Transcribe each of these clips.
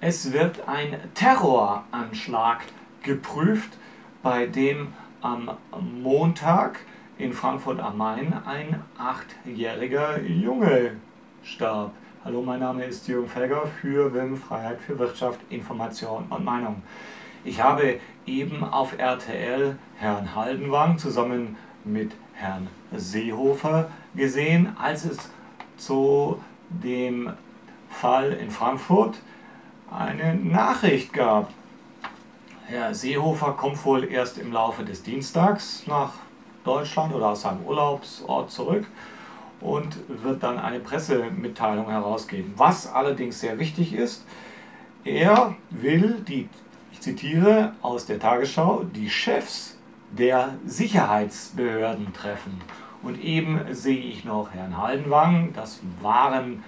Es wird ein Terroranschlag geprüft, bei dem am Montag in Frankfurt am Main ein achtjähriger Junge starb. Hallo, mein Name ist Jürgen Felger für WIM Freiheit für Wirtschaft, Information und Meinung. Ich habe eben auf RTL Herrn Haldenwang zusammen mit Herrn Seehofer gesehen, als es zu dem Fall in Frankfurt eine Nachricht gab. Herr Seehofer kommt wohl erst im Laufe des Dienstags nach Deutschland oder aus seinem Urlaubsort zurück und wird dann eine Pressemitteilung herausgeben. Was allerdings sehr wichtig ist, er will die, ich zitiere aus der Tagesschau, die Chefs der Sicherheitsbehörden treffen. Und eben sehe ich noch Herrn Haldenwang, das waren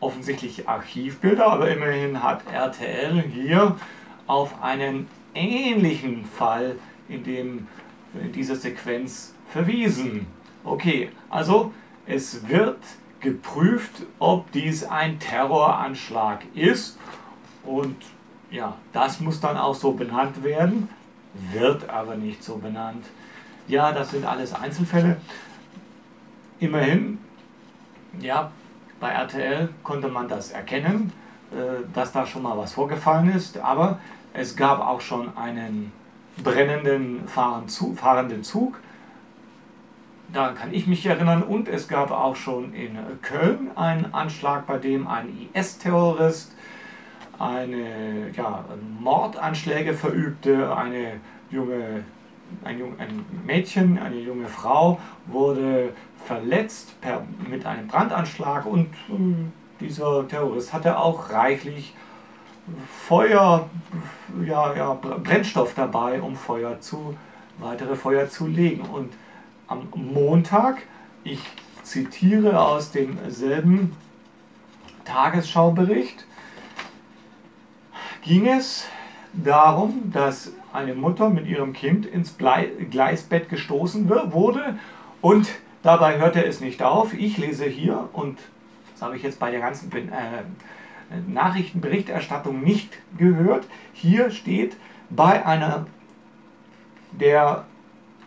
offensichtlich Archivbilder, aber immerhin hat RTL hier auf einen ähnlichen Fall in, dem, in dieser Sequenz verwiesen. Okay, also es wird geprüft, ob dies ein Terroranschlag ist und ja, das muss dann auch so benannt werden, wird aber nicht so benannt. Ja, das sind alles Einzelfälle. Immerhin, ja, bei RTL konnte man das erkennen, äh, dass da schon mal was vorgefallen ist, aber es gab auch schon einen brennenden fahrenden Zug. Daran kann ich mich erinnern. Und es gab auch schon in Köln einen Anschlag, bei dem ein IS-Terrorist eine ja, Mordanschläge verübte. Eine junge, ein, ein Mädchen, eine junge Frau wurde verletzt per, mit einem Brandanschlag und äh, dieser Terrorist hatte auch reichlich Feuer, ja, ja, Brennstoff dabei, um Feuer zu, weitere Feuer zu legen. Und am Montag, ich zitiere aus demselben Tagesschaubericht, ging es darum, dass eine Mutter mit ihrem Kind ins Gleisbett gestoßen wurde und Dabei hörte es nicht auf. Ich lese hier, und das habe ich jetzt bei der ganzen äh, Nachrichtenberichterstattung nicht gehört, hier steht, bei einer, der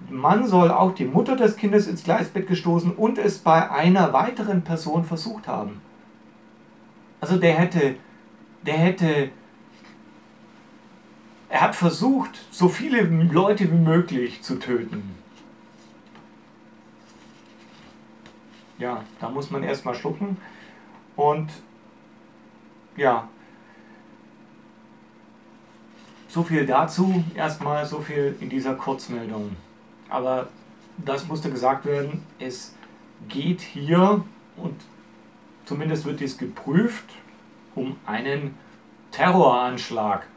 Mann soll auch die Mutter des Kindes ins Gleisbett gestoßen und es bei einer weiteren Person versucht haben. Also der hätte, der hätte, er hat versucht, so viele Leute wie möglich zu töten. ja, da muss man erstmal schlucken. Und ja, so viel dazu. Erstmal so viel in dieser Kurzmeldung. Aber das musste gesagt werden. Es geht hier und zumindest wird dies geprüft um einen Terroranschlag.